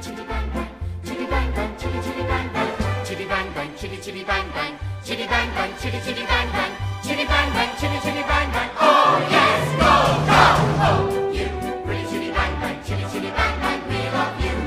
chitty bang bang, chitty bang bang, chitty chitty bang bang, chitty bang bang, chitty chitty bang bang, chitty bang bang, chitty chitty bang bang, chitty bang bang, chitty